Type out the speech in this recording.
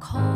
call.